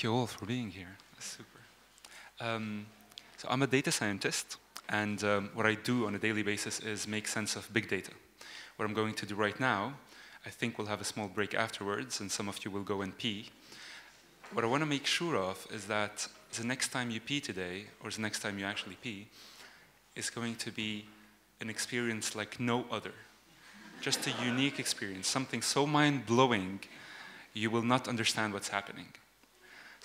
thank you all for being here. Super. Um, so I'm a data scientist, and um, what I do on a daily basis is make sense of big data. What I'm going to do right now, I think we'll have a small break afterwards, and some of you will go and pee. What I want to make sure of is that the next time you pee today, or the next time you actually pee, is going to be an experience like no other. Just a unique experience, something so mind-blowing, you will not understand what's happening.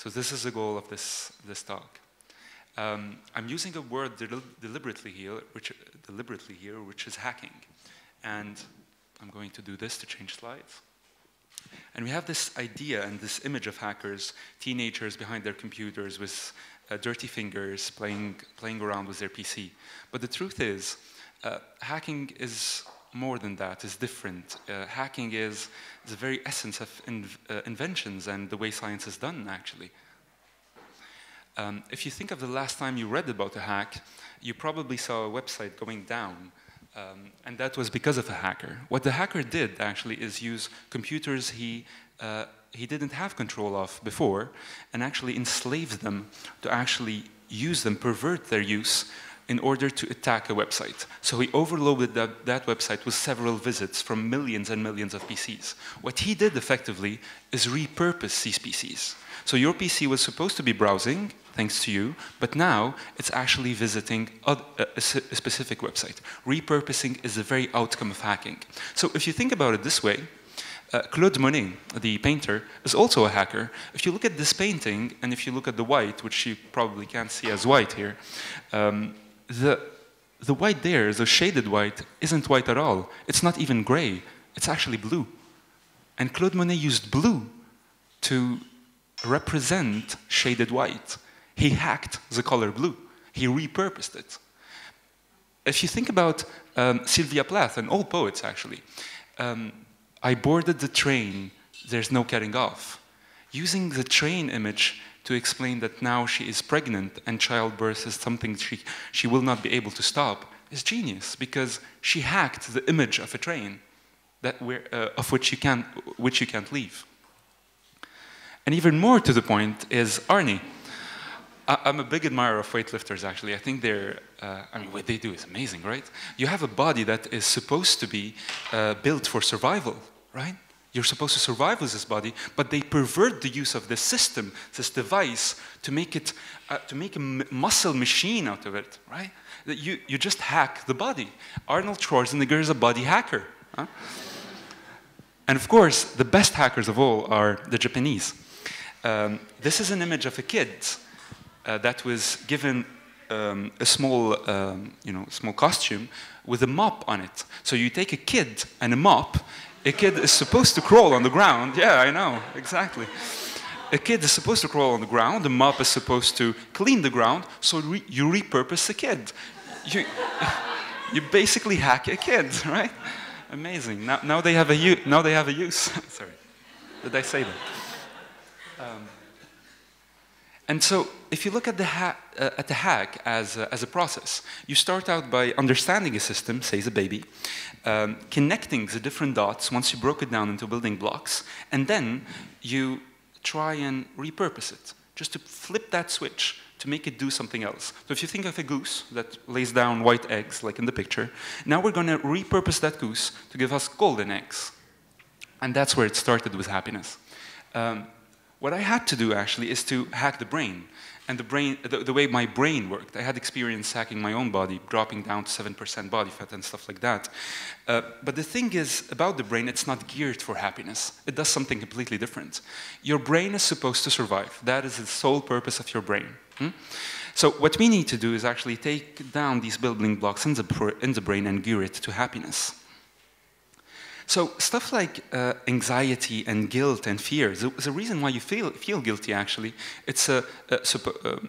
So this is the goal of this, this talk. Um, I'm using a word del deliberately here, which, deliberately here, which is hacking. And I'm going to do this to change slides. And we have this idea and this image of hackers, teenagers behind their computers with uh, dirty fingers playing, playing around with their PC. But the truth is, uh, hacking is more than that, is different. Uh, hacking is the very essence of in, uh, inventions and the way science is done, actually. Um, if you think of the last time you read about a hack, you probably saw a website going down um, and that was because of a hacker. What the hacker did actually is use computers he, uh, he didn't have control of before and actually enslaved them to actually use them, pervert their use in order to attack a website. So he overloaded that, that website with several visits from millions and millions of PCs. What he did effectively is repurpose these PCs. So your PC was supposed to be browsing, thanks to you, but now it's actually visiting a, a, specific website. Repurposing is the very outcome of hacking. So if you think about it this way, uh, Claude Monet, the painter, is also a hacker. If you look at this painting, and if you look at the white, which you probably can't see as white here, um, the, the white there, the shaded white, isn't white at all. It's not even gray. It's actually blue. And Claude Monet used blue to represent shaded white. He hacked the color blue. He repurposed it. If you think about um, Sylvia Plath and all poets, actually, um, I boarded the train, there's no getting off. Using the train image to explain that now she is pregnant and childbirth is something she, she will not be able to stop is genius because she hacked the image of a train that we uh, of which you, can, which you can't leave. And even more to the point is Arnie. I, am a big admirer of weightlifters, actually. I think they're, uh, I mean, what they do is amazing, right? You have a body that is supposed to be uh, built for survival, right? You're supposed to survive with this body, but they pervert the use of this system, this device, to make it, uh, to make a muscle machine out of it, right? That you, you just hack the body. Arnold Schwarzenegger is a body hacker. Huh? And of course, the best hackers of all are the Japanese. Um, this is an image of a kid uh, that was given um, a small, um, you know, small costume with a mop on it. So you take a kid and a mop. A kid is supposed to crawl on the ground. Yeah, I know, exactly. A kid is supposed to crawl on the ground. The mop is supposed to clean the ground. So re you repurpose a kid. You, you basically hack a kid, right? Amazing. Now, now they have a now they have a use. Sorry, did I say that? Um, and so if you look at the, uh, at the hack as a, as a process, you start out by understanding a system, say the baby, um, connecting the different dots once you broke it down into building blocks, and then you try and repurpose it, just to flip that switch to make it do something else. So if you think of a goose that lays down white eggs, like in the picture, now we're going to repurpose that goose to give us golden eggs. And that's where it started with happiness. Um, what I had to do actually is to hack the brain and the, brain, the, the, way my brain worked. I had experience hacking my own body, dropping down to 7% body fat and stuff like that. Uh, but the thing is about the brain, it's not geared for happiness. It does something completely different. Your brain is supposed to survive. That is the sole purpose of your brain. Hmm? So what we need to do is actually take down these building blocks in the, in the brain and gear it to happiness. So stuff like uh, anxiety and guilt and fear, the, the, reason why you feel, feel guilty actually, it's uh, uh,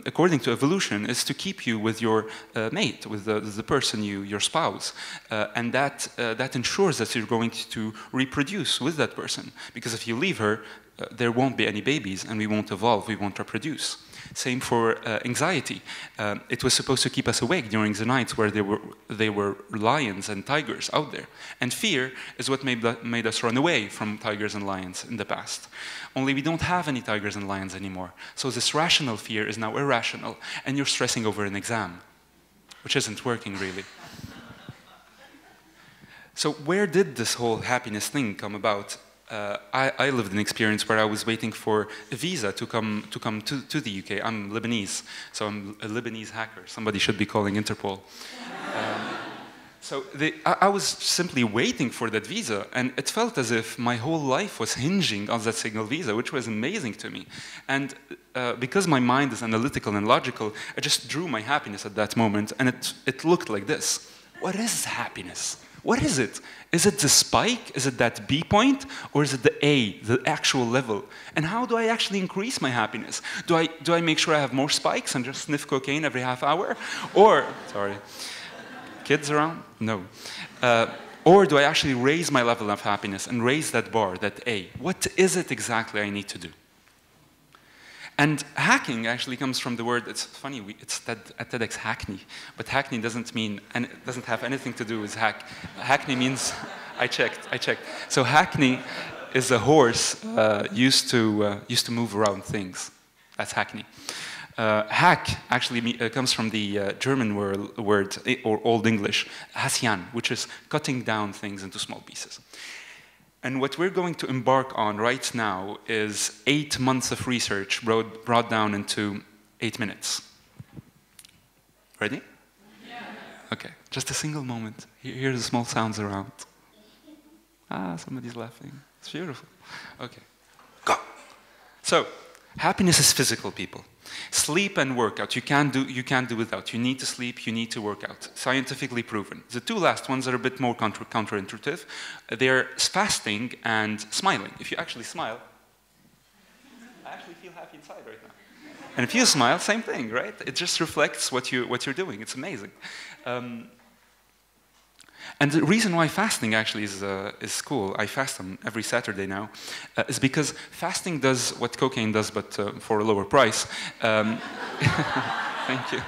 according to evolution, is to keep you with your uh, mate, with the, the, person, you, your spouse. Uh, and that, uh, that ensures that you're going to reproduce with that person. Because if you leave her, uh, there won't be any babies and we won't evolve, we won't reproduce. Same for uh, anxiety. Uh, it was supposed to keep us awake during the nights where there were, there were lions and tigers out there. And fear is what made, made us run away from tigers and lions in the past. Only we don't have any tigers and lions anymore. So this rational fear is now irrational, and you're stressing over an exam, which isn't working really. So where did this whole happiness thing come about? Uh, I, I, lived an experience where I was waiting for a visa to come to come to, to the UK. I'm Lebanese, so I'm a Lebanese hacker. Somebody should be calling Interpol. Um, so the, I, I, was simply waiting for that visa, and it felt as if my whole life was hinging on that single visa, which was amazing to me. And uh, because my mind is analytical and logical, I just drew my happiness at that moment, and it, it looked like this. What is happiness? What is it? Is it the spike? Is it that B point? Or is it the A, the actual level? And how do I actually increase my happiness? Do I, do I make sure I have more spikes and just sniff cocaine every half hour? Or, sorry, kids around? No. Uh, or do I actually raise my level of happiness and raise that bar, that A? What is it exactly I need to do? And hacking actually comes from the word, it's funny, we, it's TED, at TEDx Hackney, but Hackney doesn't mean, and it doesn't have anything to do with hack. Hackney means, I checked, I checked. So Hackney is a horse uh, used, to, uh, used to move around things. That's Hackney. Uh, hack actually uh, comes from the uh, German word, word, or Old English, hasian, which is cutting down things into small pieces. And what we're going to embark on right now is eight months of research brought, brought down into eight minutes. Ready? Yeah. Okay, just a single moment. Hear the small sounds around. Ah, somebody's laughing. It's beautiful. Okay, go. So, happiness is physical, people. Sleep and workout, you can't, do, you can't do without. You need to sleep, you need to work out. Scientifically proven. The two last ones are a bit more counter, counterintuitive. They're fasting and smiling. If you actually smile, I actually feel happy inside right now. And if you smile, same thing, right? It just reflects what, you, what you're doing. It's amazing. Um, and the reason why fasting actually is, uh, is cool, I fast on every Saturday now, uh, is because fasting does what cocaine does, but uh, for a lower price. Um, thank you.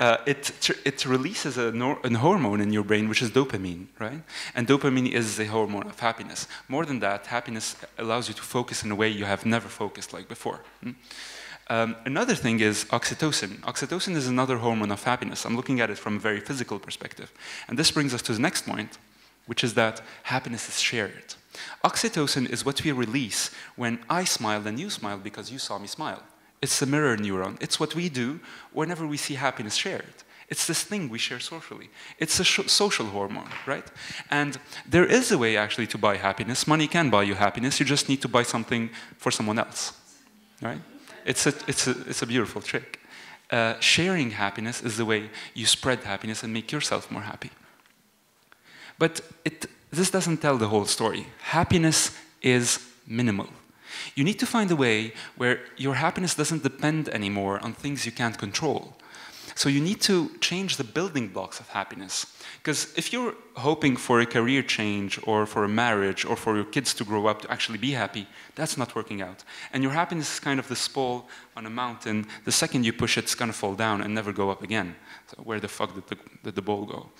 Uh, it, it releases a, hormone in your brain, which is dopamine, right? And dopamine is a hormone of happiness. More than that, happiness allows you to focus in a way you have never focused like before. Hmm? Um, another thing is oxytocin. Oxytocin is another hormone of happiness. I'm looking at it from a very physical perspective. And this brings us to the next point, which is that happiness is shared. Oxytocin is what we release when I smile and you smile because you saw me smile. It's a mirror neuron. It's what we do whenever we see happiness shared. It's this thing we share socially. It's a social hormone, right? And there is a way actually to buy happiness. Money can buy you happiness. You just need to buy something for someone else, right? It's a, it's a, it's a beautiful trick. Uh, sharing happiness is the way you spread happiness and make yourself more happy. But it, this doesn't tell the whole story. Happiness is minimal. You need to find a way where your happiness doesn't depend anymore on things you can't control. So you need to change the building blocks of happiness. Because if you're hoping for a career change or for a marriage or for your kids to grow up to actually be happy, that's not working out. And your happiness is kind of the spall on a mountain. The second you push it, it's going to fall down and never go up again. So where the fuck did the, did the ball go?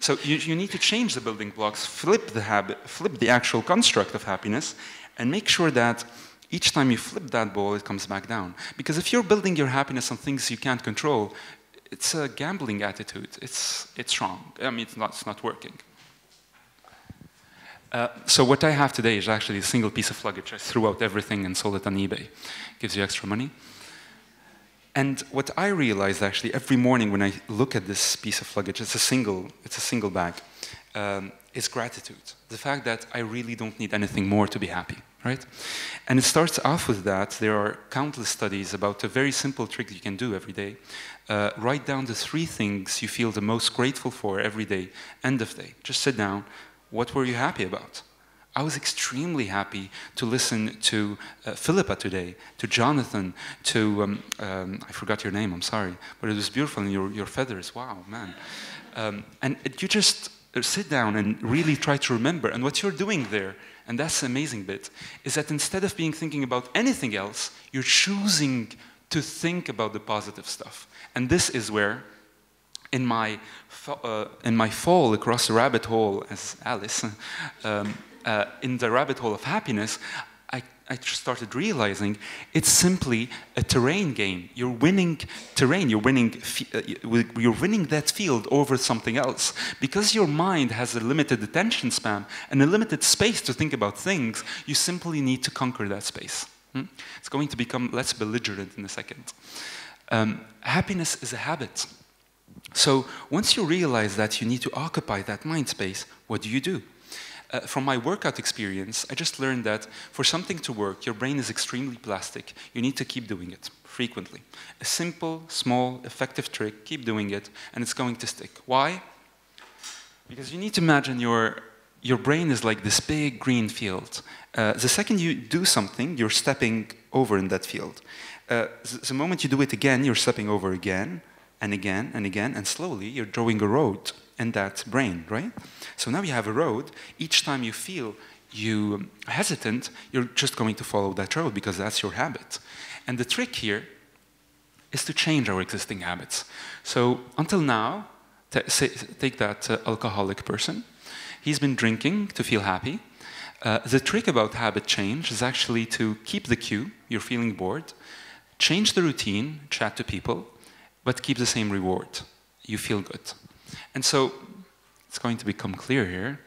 So you, you need to change the building blocks, flip the habit, flip the actual construct of happiness, and make sure that each time you flip that ball, it comes back down. Because if you're building your happiness on things you can't control, it's a gambling attitude. It's, it's wrong. I mean, it's not, it's not working. Uh, so what I have today is actually a single piece of luggage. I threw out everything and sold it on eBay. Gives you extra money. And what I realized actually every morning when I look at this piece of luggage, it's a single, it's a single bag, um, is gratitude. The fact that I really don't need anything more to be happy, right? And it starts off with that. There are countless studies about a very simple trick you can do every day uh, write down the three things you feel the most grateful for every day, end of day. Just sit down. What were you happy about? I was extremely happy to listen to uh, Philippa today, to Jonathan, to, um, um, I forgot your name, I'm sorry, but it was beautiful, and your, your feathers, wow, man. Um, and you just sit down and really try to remember, and what you're doing there, and that's the amazing bit, is that instead of being thinking about anything else, you're choosing to think about the positive stuff. And this is where, in my, uh, in my fall across the rabbit hole as Alice, um, uh, in the rabbit hole of happiness, I started realizing it's simply a terrain game. You're winning terrain. You're winning. Uh, you're winning that field over something else because your mind has a limited attention span and a limited space to think about things. You simply need to conquer that space. Hmm? It's going to become less belligerent in a second. Um, happiness is a habit. So once you realize that you need to occupy that mind space, what do you do? Uh, from my workout experience, I just learned that for something to work, your brain is extremely plastic. You need to keep doing it frequently. A simple, small, effective trick, keep doing it, and it's going to stick. Why? Because you need to imagine your, your brain is like this big green field. Uh, the second you do something, you're stepping over in that field. Uh, the, the moment you do it again, you're stepping over again, and again, and again, and slowly you're drawing a road in that brain, right? So now you have a road. Each time you feel you hesitant, you're just going to follow that road because that's your habit. And the trick here is to change our existing habits. So until now, say, take that uh, alcoholic person. He's been drinking to feel happy. Uh, the trick about habit change is actually to keep the cue, you're feeling bored, change the routine, chat to people, but keep the same reward. You feel good. And so it's going to become clear here.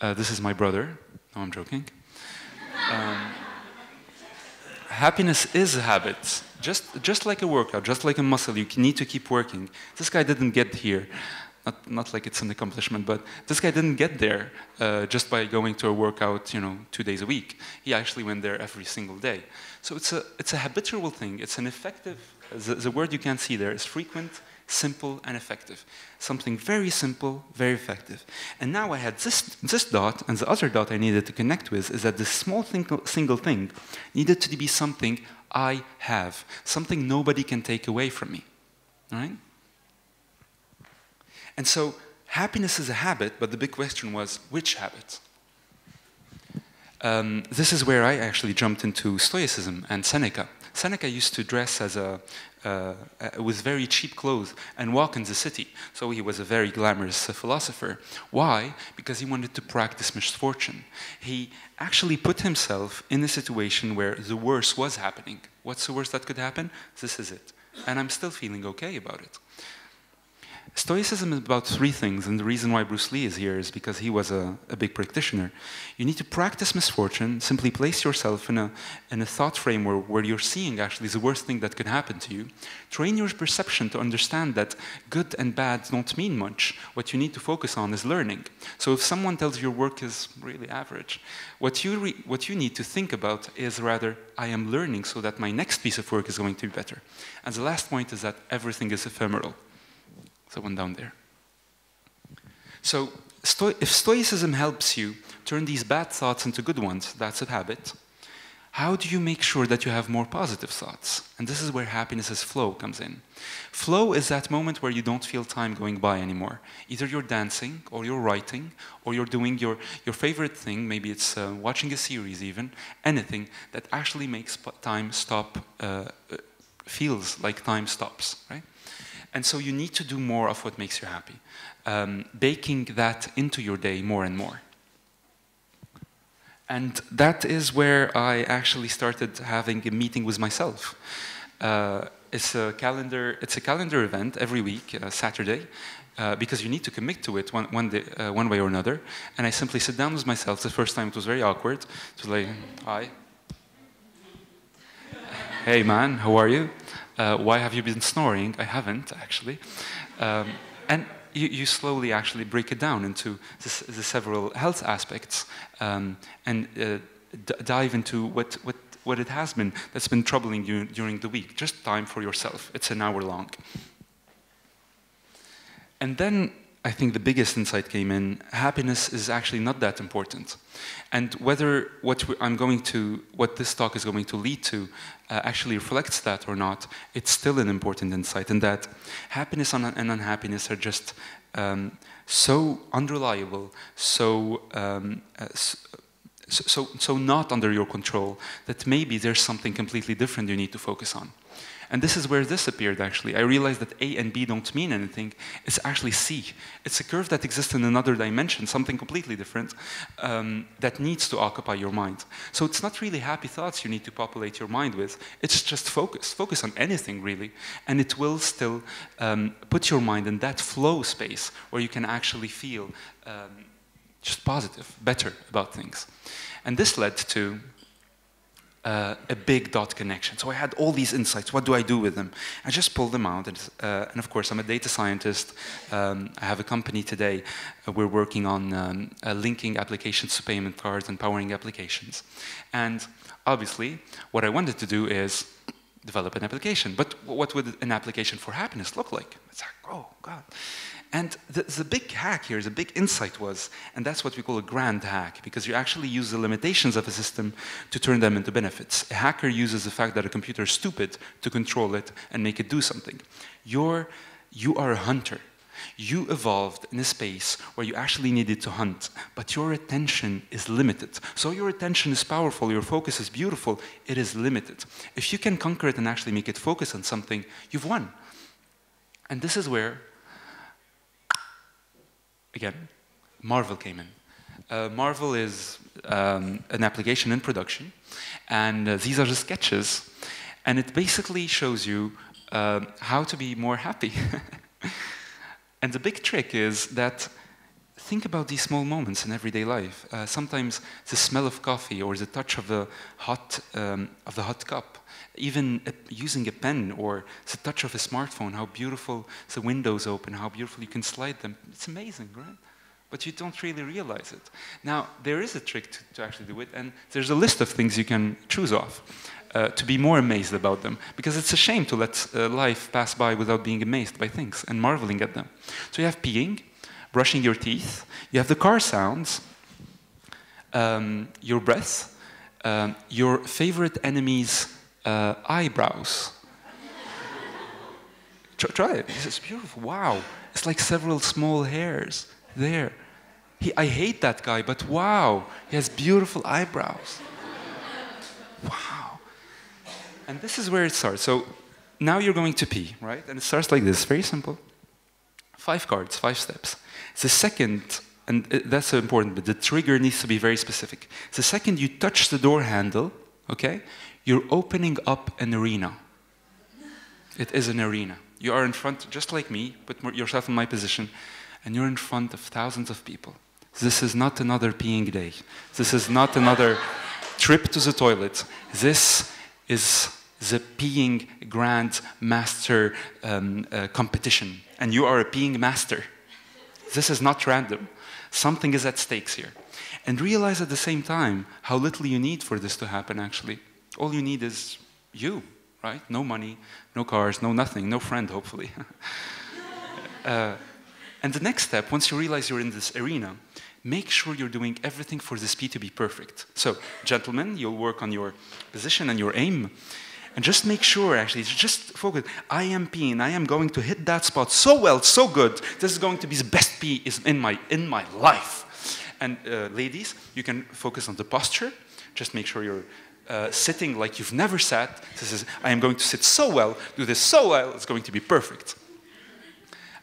Uh, this is my brother. No, I'm joking. Um, happiness is a habit. Just, just like a workout, just like a muscle, you need to keep working. This guy didn't get here. Not, not like it's an accomplishment, but this guy didn't get there uh, just by going to a workout, you know, two days a week. He actually went there every single day. So it's a, it's a habitual thing. It's an effective, the, the word you can't see there is frequent, simple, and effective. Something very simple, very effective. And now I had this, this dot, and the other dot I needed to connect with is that this small thing, single thing needed to be something I have, something nobody can take away from me. Right? And so happiness is a habit, but the big question was which habit? Um, this is where I actually jumped into Stoicism and Seneca. Seneca used to dress as a, uh, uh, with very cheap clothes and walk in the city. So he was a very glamorous uh, philosopher. Why? Because he wanted to practice misfortune. He actually put himself in a situation where the worst was happening. What's the worst that could happen? This is it. And I'm still feeling okay about it. Stoicism is about three things, and the reason why Bruce Lee is here is because he was a, a, big practitioner. You need to practice misfortune, simply place yourself in a, in a thought frame where, you're seeing actually the worst thing that could happen to you. Train your perception to understand that good and bad don't mean much. What you need to focus on is learning. So if someone tells your work is really average, what you, what you need to think about is rather, I am learning so that my next piece of work is going to be better. And the last point is that everything is ephemeral the one down there. So sto if Stoicism helps you turn these bad thoughts into good ones, that's a habit. How do you make sure that you have more positive thoughts? And this is where happiness's flow comes in. Flow is that moment where you don't feel time going by anymore. Either you're dancing, or you're writing, or you're doing your, your favorite thing, maybe it's uh, watching a series even, anything that actually makes time stop, uh, uh feels like time stops, right? And so you need to do more of what makes you happy, um, baking that into your day more and more. And that is where I actually started having a meeting with myself. Uh, it's a calendar. It's a calendar event every week, uh, Saturday, uh, because you need to commit to it one, one, day, uh, one way or another. And I simply sit down with myself. The first time it was very awkward. It was like, "Hi, hey man, how are you?" Uh, why have you been snoring? I haven't, actually. Um, and you, you, slowly actually break it down into the, the several health aspects um, and uh, dive into what, what, what it has been that's been troubling you during the week. Just time for yourself. It's an hour long. And then I think the biggest insight came in, happiness is actually not that important. And whether what I'm going to, what this talk is going to lead to uh, actually reflects that or not, it's still an important insight in that happiness and unhappiness are just um, so unreliable, so, um, uh, so, so, so not under your control, that maybe there's something completely different you need to focus on. And this is where this appeared, actually. I realized that A and B don't mean anything. It's actually C. It's a curve that exists in another dimension, something completely different, um, that needs to occupy your mind. So it's not really happy thoughts you need to populate your mind with. It's just focus. Focus on anything, really. And it will still um, put your mind in that flow space where you can actually feel um, just positive, better about things. And this led to uh, a big dot connection. So I had all these insights. What do I do with them? I just pulled them out. And, uh, and of course, I'm a data scientist. Um, I have a company today. Uh, we're working on um, uh, linking applications to payment cards and powering applications. And obviously, what I wanted to do is develop an application. But what would an application for happiness look like? It's like, oh, God. And the, the, big hack here, the big insight was, and that's what we call a grand hack, because you actually use the limitations of a system to turn them into benefits. A hacker uses the fact that a computer is stupid to control it and make it do something. You're, you are a hunter. You evolved in a space where you actually needed to hunt, but your attention is limited. So your attention is powerful, your focus is beautiful, it is limited. If you can conquer it and actually make it focus on something, you've won. And this is where again, Marvel came in. Uh, Marvel is um, an application in production, and uh, these are the sketches, and it basically shows you uh, how to be more happy. and the big trick is that think about these small moments in everyday life. Uh, sometimes the smell of coffee or the touch of the hot um, of the hot cup, even using a pen or the touch of a smartphone, how beautiful the windows open, how beautiful you can slide them. It's amazing, right? But you don't really realize it. Now, there is a trick to, to actually do it, and there's a list of things you can choose off. Uh, to be more amazed about them. Because it's a shame to let uh, life pass by without being amazed by things and marveling at them. So you have peeing, brushing your teeth, you have the car sounds, um, your breath, um, your favorite enemy's uh, eyebrows. try, it. This is beautiful. Wow. It's like several small hairs there. He, I hate that guy, but wow, he has beautiful eyebrows. wow. And this is where it starts. So now you're going to pee, right? And it starts like this, very simple. Five cards, five steps. The second, and that's important, but the trigger needs to be very specific. The second you touch the door handle, okay, you're opening up an arena. It is an arena. You are in front, just like me, put yourself in my position, and you're in front of thousands of people. This is not another peeing day. This is not another trip to the toilet. This is the peeing grand master um, uh, competition, and you are a peeing master. This is not random. Something is at stakes here. And realize at the same time how little you need for this to happen, actually. All you need is you, right? No money, no cars, no nothing, no friend, hopefully. uh, and the next step, once you realize you're in this arena, make sure you're doing everything for this pee to be perfect. So, gentlemen, you'll work on your position and your aim. And just make sure, actually, just focus. I am peeing. I am going to hit that spot so well, so good. This is going to be the best pee in my, in my life. And uh, ladies, you can focus on the posture. Just make sure you're uh, sitting like you've never sat. This is, I am going to sit so well, do this so well, it's going to be perfect.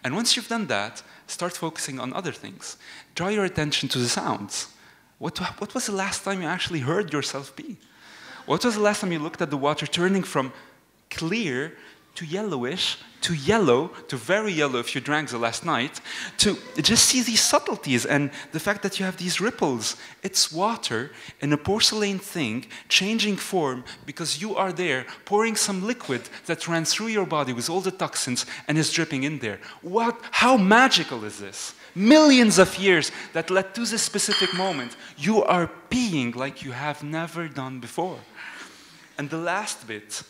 And once you've done that, start focusing on other things. Draw your attention to the sounds. What, what was the last time you actually heard yourself pee? What was the last time you looked at the water turning from clear to yellowish to yellow to very yellow if you drank the last night to just see these subtleties and the fact that you have these ripples? It's water in a porcelain thing changing form because you are there pouring some liquid that ran through your body with all the toxins and is dripping in there. What how magical is this millions of years that led to this specific moment you are peeing like you have never done before and the last bit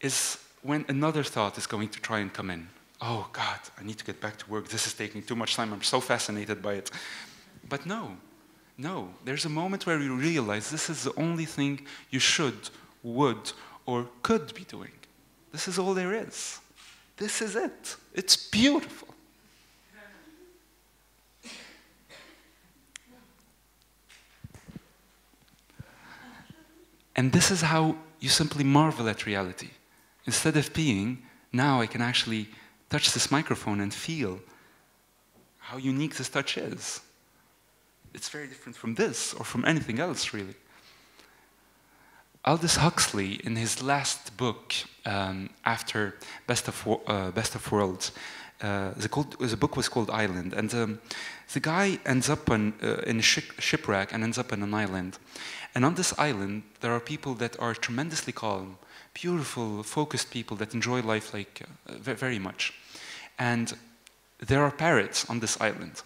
is when another thought is going to try and come in. Oh, God, I need to get back to work. This is taking too much time. I'm so fascinated by it. But no, no. There's a moment where you realize this is the only thing you should, would, or could be doing. This is all there is. This is it. It's beautiful. And this is how you simply marvel at reality. Instead of being, now I can actually touch this microphone and feel how unique this touch is. It's very different from this or from anything else, really. Aldous Huxley, in his last book, um, after Best of, uh, Best of Worlds, uh, the, called, the, book was called Island, and um, the guy ends up on, uh, in a shipwreck and ends up on an island. And on this island, there are people that are tremendously calm, beautiful, focused people that enjoy life like uh, very much. And there are parrots on this island.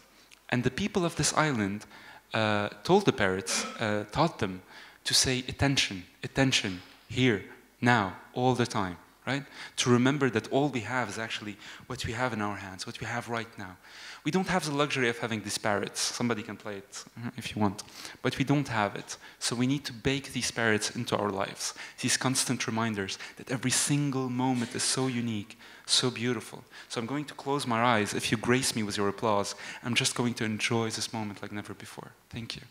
And the people of this island uh, told the parrots, uh, taught them to say attention, attention, here, now, all the time, right? To remember that all we have is actually what we have in our hands, what we have right now. We don't have the luxury of having these parrots. Somebody can play it uh, if you want. But we don't have it. So we need to bake these parrots into our lives. These constant reminders that every single moment is so unique, so beautiful. So I'm going to close my eyes. If you grace me with your applause, I'm just going to enjoy this moment like never before. Thank you.